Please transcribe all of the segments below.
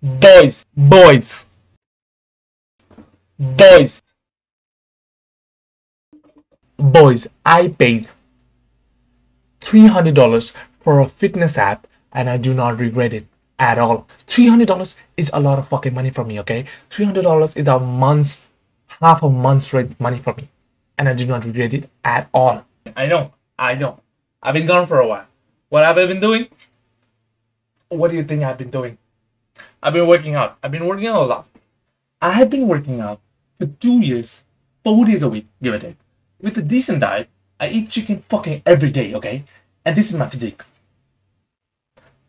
Boys, boys, boys, boys, I paid $300 for a fitness app and I do not regret it at all. $300 is a lot of fucking money for me, okay? $300 is a month's, half a month's rent money for me and I do not regret it at all. I know, I know. I've been gone for a while. What have I been doing? What do you think I've been doing? I've been working out. I've been working out a lot. I have been working out for two years, four days a week, give or take. With a decent diet, I eat chicken fucking every day, okay? And this is my physique.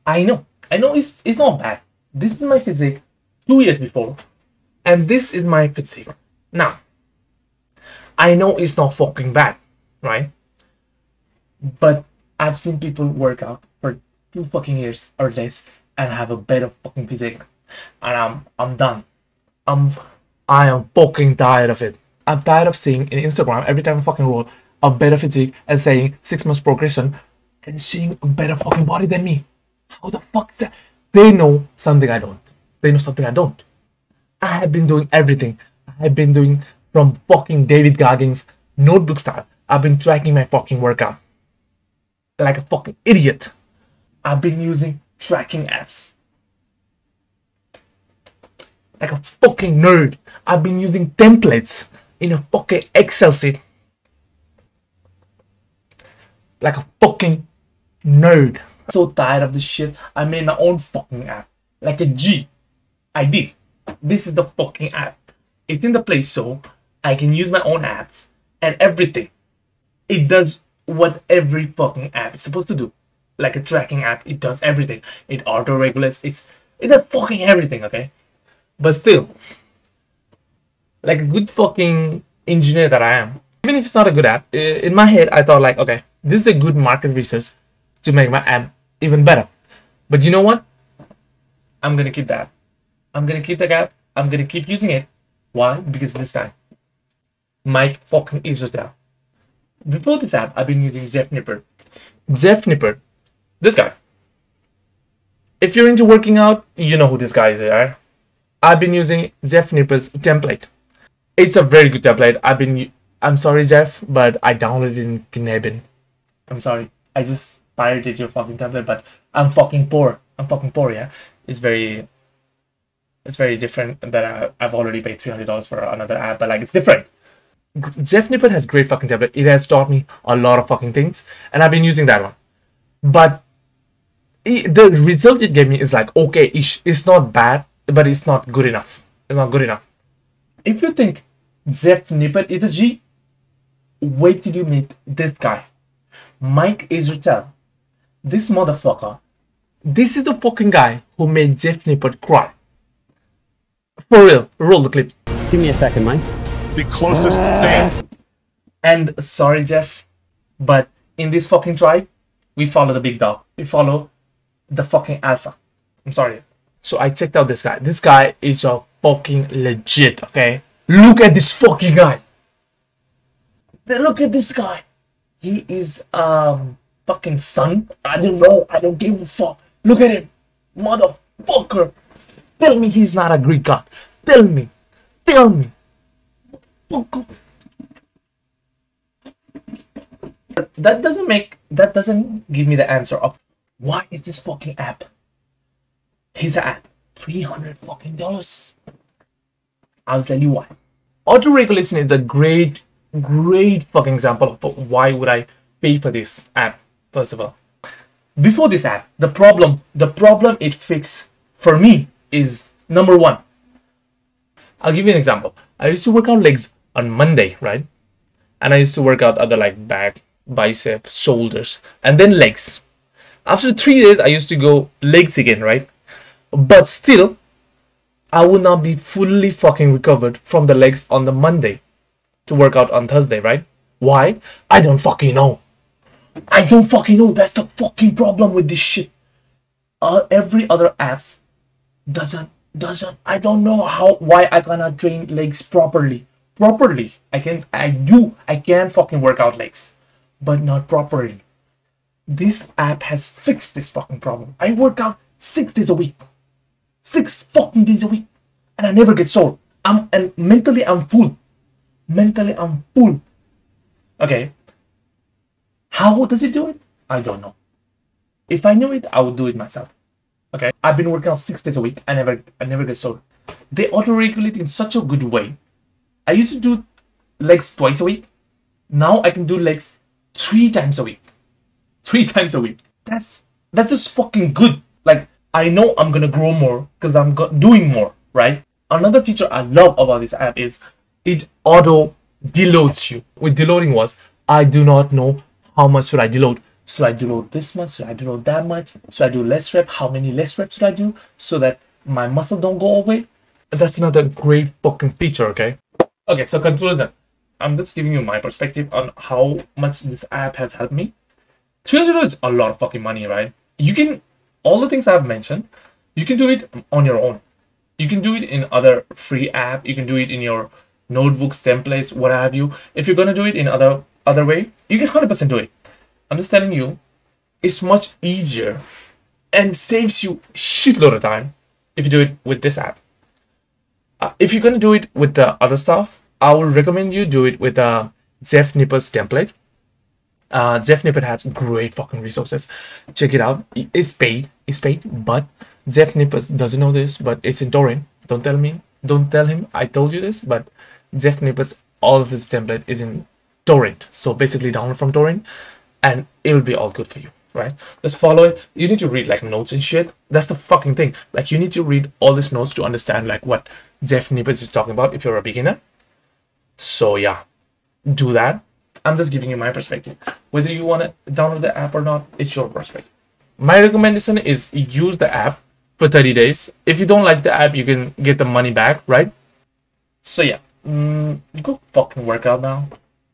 I know. I know it's, it's not bad. This is my physique two years before. And this is my physique. Now, I know it's not fucking bad, right? But I've seen people work out for two fucking years or less and have a better fucking physique. And I'm I'm done. I'm I am fucking tired of it. I'm tired of seeing in Instagram every time I fucking roll a better physique and saying six months progression and seeing a better fucking body than me. How the fuck that? They know something I don't. They know something I don't. I have been doing everything. I have been doing from fucking David Goggins notebook style. I've been tracking my fucking workout like a fucking idiot. I've been using tracking apps like a fucking nerd. I've been using templates in a fucking Excel sheet like a fucking nerd. So tired of this shit. I made my own fucking app like a G. I did. This is the fucking app. It's in the Play Store. I can use my own apps and everything. It does what every fucking app is supposed to do. Like a tracking app, it does everything. It auto regulates. It's it does fucking everything. Okay, but still, like a good fucking engineer that I am, even if it's not a good app, in my head I thought like, okay, this is a good market research to make my app even better. But you know what? I'm gonna keep that. I'm gonna keep the app. I'm gonna keep using it. Why? Because this time, Mike fucking Israetel. Before this app, I've been using Jeff Nippard. Jeff Nippard, this guy. If you're into working out, you know who this guy is, right? I've been using Jeff Nippard's template. It's a very good template. I've been. I'm sorry, Jeff, but I downloaded it in Knebin. I'm sorry. I just pirated your fucking template, but I'm fucking poor. I'm fucking poor, yeah. It's very. It's very different that I, I've already paid three hundred dollars for another app, but like it's different. Jeff Nippard has great fucking template. It has taught me a lot of fucking things, and I've been using that one. But it, the result it gave me is like okay, it's, it's not bad, but it's not good enough. It's not good enough. If you think Jeff Nippard is a G, wait till you meet this guy, Mike Israetel. This motherfucker. This is the fucking guy who made Jeff Nippard cry. For real, roll the clip. Give me a second, Mike the closest thing. And sorry, Jeff, but in this fucking tribe, we follow the big dog. We follow the fucking alpha. I'm sorry. So I checked out this guy. This guy is a fucking legit, okay? Look at this fucking guy. Look at this guy. He is um fucking son. I don't know. I don't give a fuck. Look at him. Motherfucker. Tell me he's not a Greek god. Tell me. Tell me that doesn't make that doesn't give me the answer of why is this fucking app his app 300 fucking dollars i'll tell you why auto regulation is a great great fucking example of why would i pay for this app first of all before this app the problem the problem it fixed for me is number one i'll give you an example i used to work out legs on Monday, right? And I used to work out other like back, bicep, shoulders, and then legs. After three days, I used to go legs again, right? But still, I would not be fully fucking recovered from the legs on the Monday to work out on Thursday, right? Why? I don't fucking know. I don't fucking know. That's the fucking problem with this shit. Uh, every other apps doesn't doesn't. I don't know how why I cannot train legs properly properly. I can, I do, I can fucking work out legs, but not properly. This app has fixed this fucking problem. I work out six days a week. Six fucking days a week, and I never get sore. I'm and mentally I'm full. Mentally I'm full. Okay. How does it do it? I don't know. If I knew it, I would do it myself. Okay. I've been working out six days a week. I never I never get sore. They auto-regulate in such a good way. I used to do legs twice a week. Now I can do legs three times a week. Three times a week. That's that's just fucking good. Like I know I'm gonna grow more because I'm go- doing more, right? Another feature I love about this app is it auto deloads you. With deloading was I do not know how much should I deload. Should I deload this much? Should I deload that much? Should I do less rep? How many less reps should I do so that my muscle don't go away? That's another great fucking feature, okay? Okay, so conclusion. I'm just giving you my perspective on how much this app has helped me. 300 is a lot of fucking money, right? You can, all the things I've mentioned, you can do it on your own. You can do it in other free app. You can do it in your notebooks, templates, what have you. If you're gonna do it in other other way, you can 100% do it. I'm just telling you, it's much easier and saves you shitload of time if you do it with this app. Uh, if you're gonna do it with the other stuff, I would recommend you do it with uh, Jeff Nippard's template. Uh, Jeff Nippard has great fucking resources. Check it out. It's paid. It's paid, but Jeff Nippers doesn't know this, but it's in torrent. Don't tell me. Don't tell him I told you this, but Jeff Nippers, all of his template is in torrent. So basically download from torrent and it will be all good for you, right? Just follow it. You need to read like notes and shit. That's the fucking thing. Like you need to read all these notes to understand like what Jeff Nippers is talking about if you're a beginner. So yeah, do that. I'm just giving you my perspective. Whether you want to download the app or not, it's your perspective. My recommendation is use the app for 30 days. If you don't like the app, you can get the money back, right? So yeah, mm, go fucking work out now.